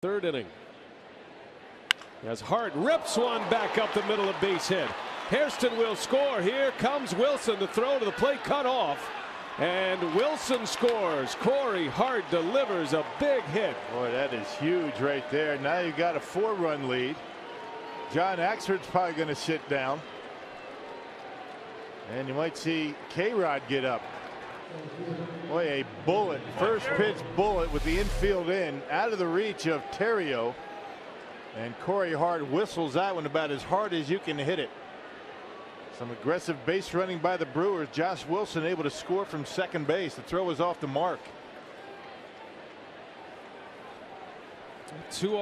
Third inning. As Hart rips one back up the middle of base hit. Hairston will score. Here comes Wilson. The throw to the plate cut off. And Wilson scores. Corey Hart delivers a big hit. Boy, that is huge right there. Now you got a four run lead. John Axford's probably going to sit down. And you might see K Rod get up. Boy, a bullet, first pitch bullet with the infield in, out of the reach of Theriot. And Corey Hart whistles that one about as hard as you can hit it. Some aggressive base running by the Brewers. Josh Wilson able to score from second base. The throw was off the mark. Two